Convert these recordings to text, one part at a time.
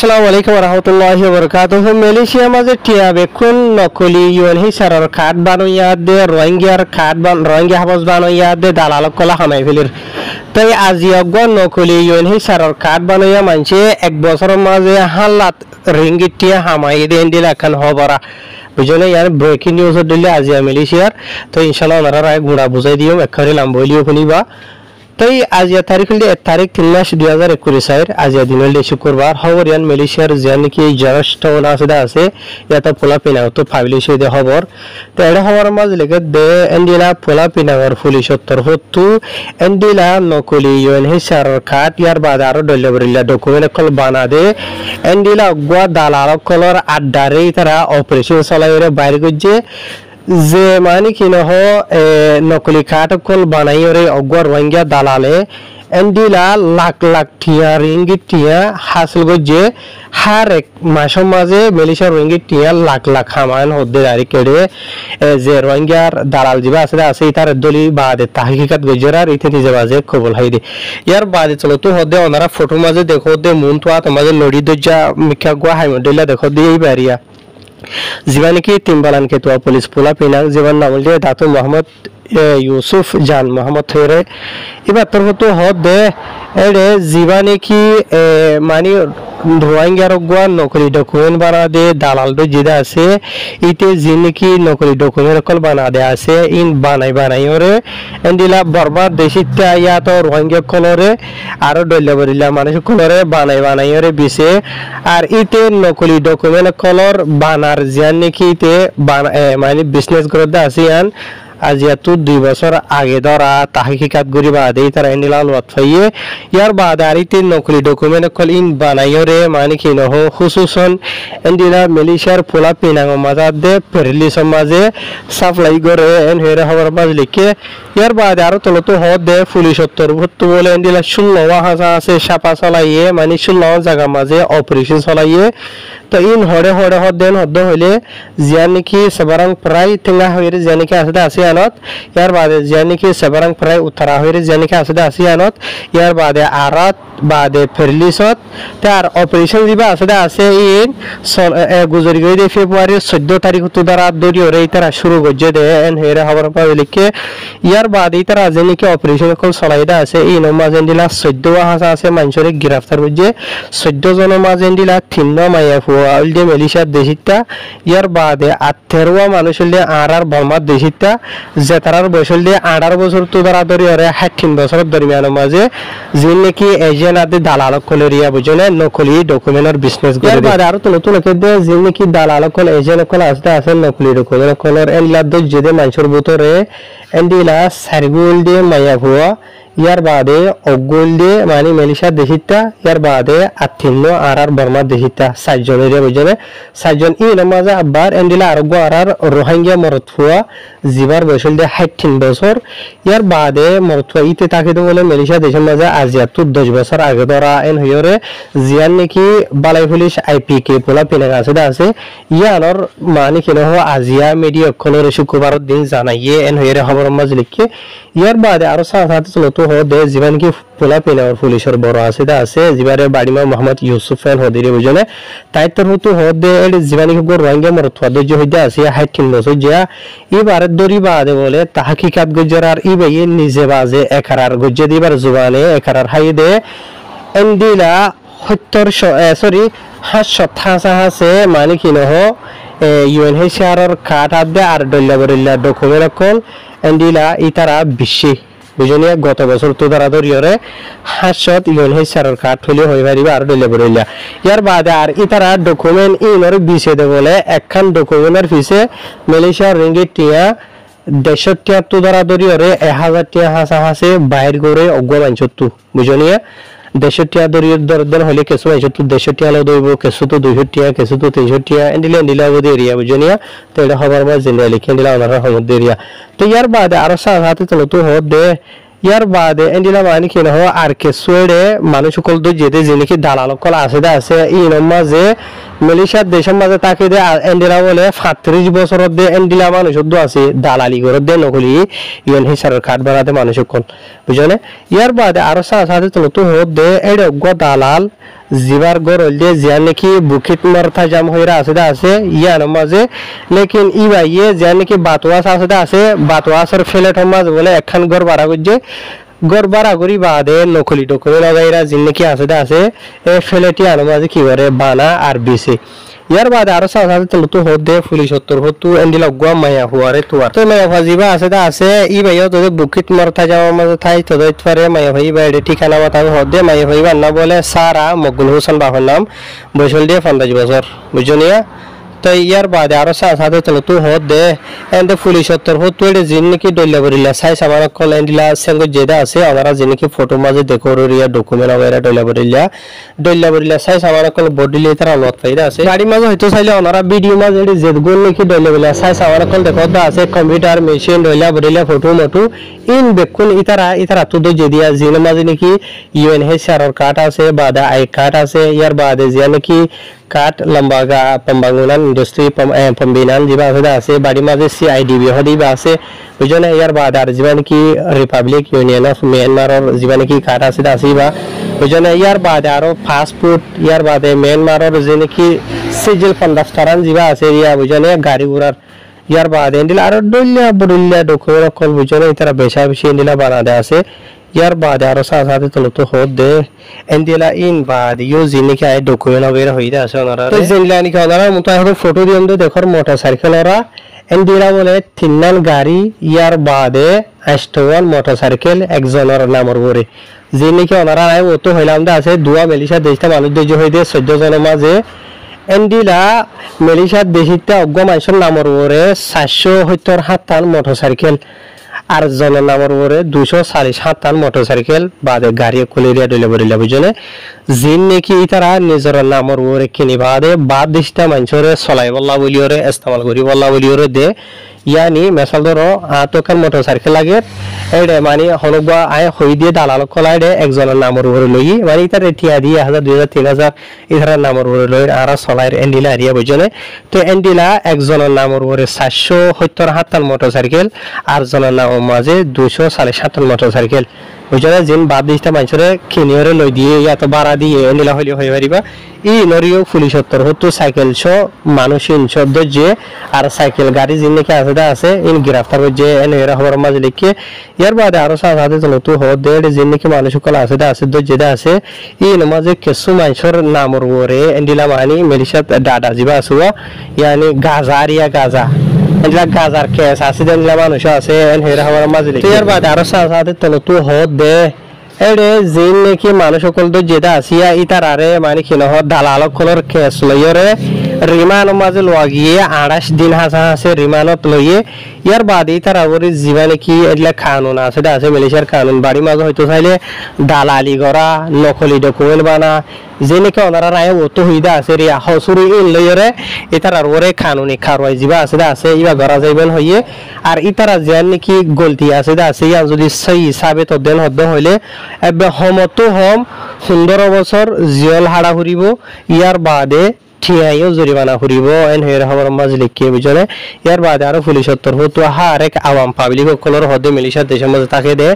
আসসালামু আলাইকুম রহমতুল্লাহি বরকাতুহ মালয়েশিয়া মাঝে টিয়া নকলি ইউন হিসারর কাঠ বানইয়া দে রোহিঙ্গার কাঠ বান, রোহিঙ্গা হাবস বানইয়া দে দালাল কলা হামাই ফেলির। তাই আজি অজ্ঞ নকলি হিসারর বানইয়া মানছে এক বছরের মাঝে হাল্লাত রিঙ্গিত হামাই দেন দিল এখন হবরা। বুঝলে ইয়ার ব্রেকিং নিউজ দিলে আজি মালয়েশিয়ার। তো ইনশাল্লাহ ওনারা গুড়া বুঝাই দিও একেবারে লাম্বলিও শুনিবা। তাই আজিয়া তারিখ হলে এক তারিখ তিন মাস দুই হাজার একুশ সাইর আজিয়া দিন হলে শুক্রবার খবর ইয়ান মালয়েশিয়ার যে নাকি জারাস্ট আছে আছে ইয়াতে পোলা পিনাও তো ফাইলি দে খবর। তো এটা খবর মাঝ লেগে দে এন্ডিলা পোলা পিনাওয়ার পুলিশত তরফতো এন্ডিলা নকলি ইউএন হিসার কাট ইয়ার বাদ আরও ডলে ডকুমেন্ট কল বানা দে। এন্ডিলা অগুয়া দালাল কলর আড্ডারে তারা অপারেশন চলাই বাইরে গিয়ে যে মানে কি নহ নকলি কাঠকল বানাই ওরে অগর রোহিঙ্গা দালালে এন্ডিলা লাখ লাখ টিয়া রিঙ্গিত টিয়া হাসিল গজ্জে হার এক মাসের মাঝে মেলিশার রোহিঙ্গিত টিয়া লাখ লাখ হামান হদ্দে দাঁড়ি কেড়ে যে রোহিঙ্গার দালাল যিবা আছে আছে তার দলি বাদে তাহিকাত গজ্জেরার ইতে নিজে বাজে খবর হাই দে ইয়ার বাদে চলো তো হদ্দে ওনারা ফটো মাঝে দেখো দে মন তো তোমাদের লড়ি দজ্জা মিখা গুয়া হাইমডেলা দেখো দিয়ে এই বাড়িয়া জিবানিকি তিনবালান কেতুয়া পুলিশ পোলা পিনাং জীবন নামল দিয়ে দাতু মোহাম্মদ ইউসুফ জান মোহাম্মদ থৈরে এবার তোর হতো হদ, এড়ে জীবানিকি মানে রোহিঙ্গার গোয়া নকলি ডকুমেন্ট বানা দে, দালাল জিদা আছে, ইতে জিনকি নকলি ডকুমেন্ট কল বানা দে আছে, ইন বানাই বানাই ওরে। এন্ডিলা বরবাদ দেশিতে ইয়া তো রোহিঙ্গা কলরে, আরও ডল্লা বরিলা মানুষ কলরে বানাই বানাই ওরে বিছে। আর ইতে নকলি ডকুমেন্ট কলর বানার জিয়ান নাকি ইতে মানে বিজনেস করতে আছে ইয়ান। আজিয়াতু দুই বছর আগে ধরা তাহিকাত গরি বাদে তারা এন্ডিলা লওয়াত ফাইয়ে ইয়ার বাদে আর তিন নকলি ডকুমেন্ট কল ইন বানাইরে মানে কি নহ। হুসুসন এন্ডিলা মালয়েশিয়ার পোলা পিনাং মাজাদ দে পেরিলি সমাজে সাপ্লাই করে এন হেরে খবর বাজ লিখে ইয়ার বাদে আর তলতো হ দে উত্তর। ভত্তু বলে এন্ডিলা শূন্য হাসা আছে সাপা চলাইয়ে মানে শূন্য জায়গা মাঝে অপারেশন চলাইয়ে। তো ইন হরে হরে হদ দেন, হদ্দ হইলে জিয়ান নাকি সেবারাং প্রায় ঠেঙ্গা হইরে জিয়ান নাকি আসতে আসি আনত। ইয়ার বাদে জিয়ান নাকি সেবারাং প্রায় উত্তরা হইরে জিয়ান নাকি আসতে আসি আনত। ইয়ার বাদে আরাত, বাদে ফেরলিসত। তার অপারেশন দিবা আসতে আছে ইন গুজরি গই দে ফেব্রুয়ারি চোদ্দ তারিখ তো দ্বারা দরি ওরে তারা শুরু গজ্জে দে। এন হেরে খবর পাবে লিখে ইয়ার বাদে তারা যে নাকি অপারেশন কল চলাইদা আছে। এই নমাজেন দিলা চোদ্দ হাসা আছে মানুষরে গ্রেফতার করছে চোদ্দ জন মাঝেন দিলা তিন মাইয়া ফুয়া উল্টে মেলিশার দেশিতা ইয়ার বাদে আঠেরোয়া মানুষ হলে আর আর বর্মার দেশিতা যে তারার বয়স হলে আঠারো বছর তো ধরা ধরি ওরে ষাঠিন বছরের দরমিয়ানের মাঝে যে নাকি এজেন্ট আদি দালাল কলেরিয়া বুঝলে নকলি ডকুমেন্টের বিজনেস করে বাদে আর তো নতুন দে যে নাকি দালাল কল এজেন্ট কল আসতে আছে নকলি ডকুমেন্ট কলর এনলা দো যেদে মানুষের ভিতরে এন্ডিলা সারগুল দিয়ে মাইয়া ভুয়া ইয়ার বাদে অগুল দিয়ে মানে মেলিশা দেশিতা ইয়ার বাদে আত্মিন্ন আর আর বর্মা দেশিতা সাতজনের বুঝলে? সাতজন ই নামাজে আব্বার এন্ডিলা আরোগ্য আর আর রোহিঙ্গা মরতুয়া জিবার বয়সল দিয়ে ষাটটিন বছর। ইয়ার বাদে মরতুয়া ইতে তাকে তো বলে মেলিশা দেশের মাঝে আজিয়াতুর দশ বছর আগে ধরা এন হইরে জিয়ান নাকি বালাই পুলিশ আইপি কে পোলা পিনাং আছে দা আছে। ইয়ানোর মানে কেন আজিয়া মিডিয়া অক্ষণের শুক্রবারের দিন জানাইয়ে এন হইরে খবর মাঝে লিখে ইয়ার বাদে আরও সাথে সাথে চলতো হ দে যিমান কি পোলা পিনাওয়ার পুলিশের বড় আছে, দা আছে যিবারে বাড়িমা মোহাম্মদ ইউসুফ এন হদিরে বুঝলে তাই তোর হতো হ দে এর যিমানি কি রোহিঙ্গা মর থা দজ্য হইতে আছে, হাইট কিন বছর যা এবারে দরি বাদে বলে তাহাকিকাত গজ্জর আর ই বাই নিজে বাজে একারার গজ্জে দিবার জুবানে একারার হাই দে এন্ডিলা সত্তর সরি সাতশো থাঁচা আছে মানে কি নহ ইউএন হেচিয়াৰৰ কাঠ দে আর ডল্লা বরিল্লা ডকুমেন্ট অকল এন্ডিলা ইতারা বিশ্বে বুঝলি গত বছর তো ধরা ধরিয়রে হাসত ইউন হেসারর কাঠ হইলে হয়ে পারিব আর ডলে বলিলা ইয়ার বাদে আর ইতারা ডকুমেন্ট ইনর বিছে দে বলে, একখান ডকুমেন্টের পিছে মালয়েশিয়ার রিঙ্গিট টিয়া দেশত টিয়া তো ধরা ধরিয়রে এক হাজার টিয়া হাসা হাসে বাইর করে অজ্ঞ মানসত্তু বুঝলিয়া দেড়শো টিয়া দরিয়র দরদর হলে কেসু মানসত্তু দেড়শো টিয়া লো দইব কেসু তো দুইশো টিয়া কেসু তো তিনশো টিয়া এন্ডিলে এন্ডিলা বোধ এরিয়া বুঝলিয়া তো এটা হবার মাঝ জেনে লিখে এন্ডিলা ওনারা সমুদ্র এরিয়া তো ইয়ার বাদে আরও সাথে তো তো হদ দে। ইয়ার বাদে এন্ডিলা মানে কি নহ আর কে সুয়েডে মানুষ সকল তো যেতে যিনি কি দালাল কল আছে দা, আছে, ই মাঝে মালয়েশিয়ার দেশের মাঝে তাকে দে এন্ডিলা বলে সাতত্রিশ বছরত দে এন্ডিলা মানুষ দু আছে, দালালি ঘরত দে নকলি, ইয়ন হিসারের কাঠ বানাতে মানুষ কল। বুঝলে ইয়ার বাদে আরও সাথে নতুন হত দে এড়ে দালাল জিবার গর হল জিয়া নাকি বুকিট মারথা জাম হইরা আছে দা আছে ইয়ার মাঝে লেকিন ইবা ইয়ে জিয়া নাকি বাতোয়াস আছে দা আছে বাতোয়াসের ফেলেট মাঝে বলে একখান গড় বাড়া করছে গড় বাড়া করি বাদে নকলি টকলি লাগাইরা জিন নাকি আছে আছে। এ ফেলেটি আনো মাঝে কি করে? বানা আর বিসি ইয়ার বাদে আরও সাথে সাথে তো হত দে পুলিশ সত্তর হত এন্ডিলা গুয়া মায়া হুয়ারে তুয়ার। তো মায়া ভাজিবা আছে দা আছে, ই ভাইও তোদের বুকিট মারথা যাওয়ার মাঝে থাই তোদের পারে মায়া ভাই বাইরে ঠিকানা মতো আমি হত দে, মায়া ভাই বান্না বলে, সারা মকবুল হোসেন বাবার নাম, বৈশল দিয়ে পঞ্চাশ বছর। বুঝনিয়া তো ইয়ার বাদে আরও সাথে সাথে তো তুই হত দে এন্ড পুলিশ সত্তর হত তুই জিন নাকি ডল্লা বরিলা সাই সামার কল এন্ডিলা সঙ্গে যেটা আছে ওনারা জিন নাকি ফটো মাঝে দেখো রিয়া ডকুমেন্ট ওয়ারা ডল্লা বরিলা ডল্লা বরিলা সাই সামার কল বডিলে তারা লত পাইরা আছে গাড়ি মাঝে হয়তো চাইলে ওনারা ভিডিও মাঝে এটি জেদ গুণ নাকি ডল্লা বরিলা সাই সামার কল দেখো দা আছে কম্পিউটার মেশিন ডল্লা বরিলা ফটো মটো ইন বেকুন ইতারা ইতারা তো দো যেদিয়া জিন মাঝে নাকি ইউএন হেসার কার্ড আছে বাদা আই কার্ড আছে ইয়ার বাদে জিয়া নাকি কাঠ lembaga pembangunan industri pem, eh, pembinaan jiba sudah ase badi maze CIDB hodi ba ase bujone yar ba dar jiban ki republic union of myanmar or jiban ki কাঠ আছে দা আসিবা bujone yar ba daro passport yar ba de myanmar or jene ki sigil pandaftaran jiba ase ya bujone গাড়ি ঘোড়ার ইয়ার বাদে এন্ডিলা আরও ডলিয়া বডলিয়া document call বুঝনে ইতারা বেশা বেশি এন্ডিলা বানাদে আছে। ইয়ার বাদে আরও সাথে সাথে তো তো হদ দে। এন্ডিলা ইন বাদ ইউ জিনি কে আই ডকুমেন্ট বের হইদে আছে ওনারা তো জিনলা নি কে ওনারা মতো এখন ফটো দিয়ম দে, দেখর মোটরসাইকেল ওরা এন্ডিলা বলে তিননান গাড়ি, ইয়ার বাদে আষ্টওয়ান মোটরসাইকেল একজনের নামর বরে জিনি কে ওনারা আই ও তো হইলাম দে আছে, দুয়া মেলিশা দেশটা মানুষ দেজ হইদে, চোদ্দ জনের মাঝে। এন্ডিলা মেলিশার দেশিতে অজ্ঞ মাইসর নামর ওরে চারশো সত্তর সাতটান মোটরসাইকেল আর জনের নামর ওরে দুশো চাল্লিশ সাতটান মোটরসাইকেল বাদে গাড়ি কলেরিয়া ডলে বরিলা বুঝলে জিন নাকি তারা নিজের নামর ওরে কিনি বাদে বাদ দিশটা মানুষরে চলাই বল্লা বলি ওরে ইস্তেমাল করি বল্লা বলি দে। ইয়ানি মেসাল ধরো আতকার মোটরসাইকেল লাগে। এডে মানে হনুবা আয় হই দিয়ে দালাল খোলা এডে একজনের নামর উপরে লই মানে ইতার টিয়া দিয়ে হাজার দুই হাজার তিন হাজার ইতার নামর উপরে লই আর সলাইর এন্ডিলা হারিয়া বুঝলে তো এন্ডিলা একজনের নামর উপরে চারশো সত্তর সাতটান মোটরসাইকেল আর জনের নাম মাঝে দুশো সাড়ে সাতটান মোটরসাইকেল বুঝলে জিন বাদ দিশটা মানুষরে কিনিয়রে লই দিয়ে ইয়াত বাড়া দিয়ে এন্ডিলা হইলে হয়ে পারিবা ই নরিও পুলিশ সত্তর হতো সাইকেল শ, মানুষ ইন শব্দ যে, আর সাইকেল গাড়ি জিন নাকি আছে দা আছে, ইন গ্রেফতার যে, এনে এরা হবার মাঝে লিখে। ইয়ার বাদে আরও সাথে সাথে তো নতুন হওয়ার দেড় জিন নাকি মানুষ সকল আছে দা আছে, দো যেটা আছে। ইন মাঝে কিছু মানুষের নামর ওরে এন্ডিলা মানি মেলিশাত ডাডা জিবা আসুয়া, ইয়ানি গাজা আরিয়া গাজা। এগুলা গাজার কেস আছে যেগুলা মানুষ আছে হেরা হবার মাঝে ইয়ার বাদে আরও সাথে সাথে তো হত দে এডে জিন নাকি মানুষ সকল তো যেটা আসিয়া ইতার আরে মানে কি নহ দালালক কলর কেস লইরে রিমান মাঝে লোয়া গিয়ে আড়াইশ দিন হাসা হাসে রিমানত লইয়ে ইয়ার বাদে ইতার আবরি জীবা নাকি এগুলা কানুন আছে দা আছে মালয়েশিয়ার কানুন বাড়ি মাঝে হয়তো চাইলে দালালি করা নকলি ডকুমেন্ট বানা যে নাকি ওনারা রায় অত হইদা আছে রিয়া হসুরি ইন লইরে ইতার আর ওরে কানুনি খারওয়াই জিবা আছে দা আছে ইবা গড়া যাইবেন হইয়ে আর ইতারা যে নাকি গলতি আছে দা আছে ইয়া যদি সেই হিসাবে তো দেন হদ্দ হইলে, এবে হমতো হম সুন্দর বছর জিয়ল হাড়া ফুরিব ইয়ার বাদে ঠিয়াইও জরিমানা ফুরিব এন হের হবর মাঝ লিখিয়ে বুঝলে ইয়ার বাদে আরও পুলিশের তরফ তো হার এক আওয়াম পাবলিক সকলের হদে মিলিশার দেশের মাঝে তাকে দে।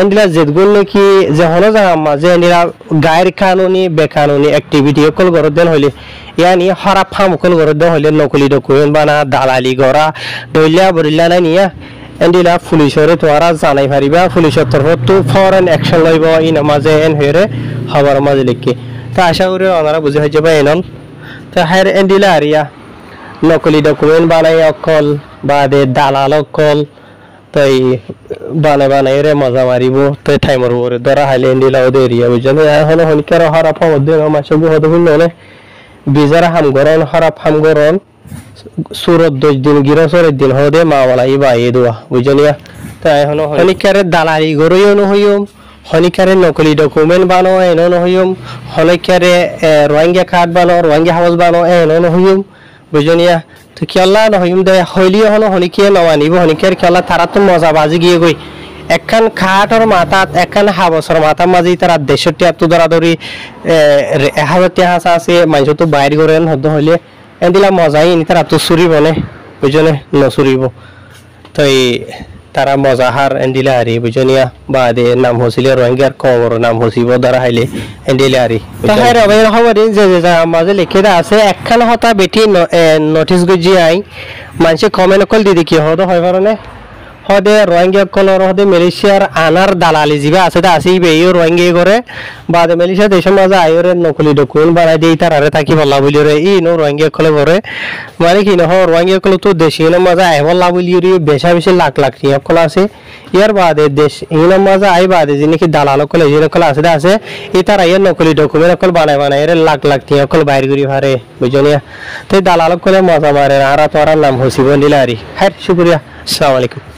এন্ডিলা জেদগুল নাকি যে হলো যা মাঝে এন্ডিলা গায়ের কানুনি, বেকানুনি অ্যাক্টিভিটি সকল গরত দেন হইলে। ইয়ানি হরাপ ফাম সকল গরত দেন হইলে নকলি ডকুমেন্ট বানা, দালালি গড়া দইলা বরিলা নাই নিয়া। এন্ডিলা পুলিশরে তোরা জানাই পারিবা পুলিশের তরফ তো ফরেন অ্যাকশন লইব ইন মাঝে এন হেরে হবার মাঝে লিখি। তো আশা করি ওনারা বুঝে হয়ে যাবে, এনন। Tahir Endilaria Nokoli document Balay Okol Bade Dalal Okol Tai Bane Bane Re Mazamaribo Tai Timer Wore Dora Hale Endila Oderia Bujan Ya Hono Honi Kero Harap Hamo Dino Masho Bu Hodo Hino Ne Bizar Ham Goron Harap Ham Goron Surat Doj Din Giro Sore Din Hode Ma Wala Iba Edua Bujan Ya Tai Hono Honi Kero Dalari Goro Yono Hoyom হনিকারে নকলি document বানো, এনো নহইম হনিকারে Rohingya card বানো Rohingya house বানো, এনো নহইম বুঝলিয়া তো কেলা নহইম দে, হইলিও হনো হনিকে নমানিব। হনিকার কেলা তারা তো মজা বাজি গিয়ে গই একখান খাটর মাথাত একখান হাবসর মাথার মাঝে তারা দেশটি এত দরাদরি এহাবতি হাসা আছে মানুষ তো বাইর করেন হদ্দ হইলে এদিলা মজাই নি তারা তো চুরিব নে? বুঝনে নচুরিব তো এই তারা মজা হার এন্ডিলে হারি বুঝনিয়া বা দে নাম হসিলে রোহিঙ্গার কমর নাম হসিব দ্বারা হাইলে এন্ডিলে হারি তাহাই রবে খবর যে যে মাঝে লিখে দা আছে একখান হতা বেটি নোটিস গুজি আই মানুষে কমেন্ট কল দিদি কি হদ হয় পারে হদে রোহিঙ্গা কলর হদে মালয়েশিয়ার আনার দালালি জিবা আছে তা আসি বে ইও রোহিঙ্গা করে বাদে মালয়েশিয়া দেশের মাঝে আইরে নকলি ডকুমেন্ট বানাই দিয়ে তার আরে থাকি বলা বলি রে ই নো রোহিঙ্গা কলে করে মানে কি নহ রোহিঙ্গা কলে তো দেশি ইনের মাঝে আই বলা বলি রে বেশা বেশি লাখ লাখ টিয়া কল আছে। ইয়ার বাদে দেশ ইনের মাঝে আই বাদে যিনি কি দালাল কলে যিনি কলে আছে আছে। ই তার আইয়ের নকলি ডকুমেন্ট কল বানাই বানাই রে লাখ লাখ টিয়া কল বাইর করি ভারে বুঝনিয়া তো দালাল কলে মজা মারে আর তোর নাম হসিব নিলারি হ্যাঁ শুক্রিয়া আসসালামু আলাইকুম।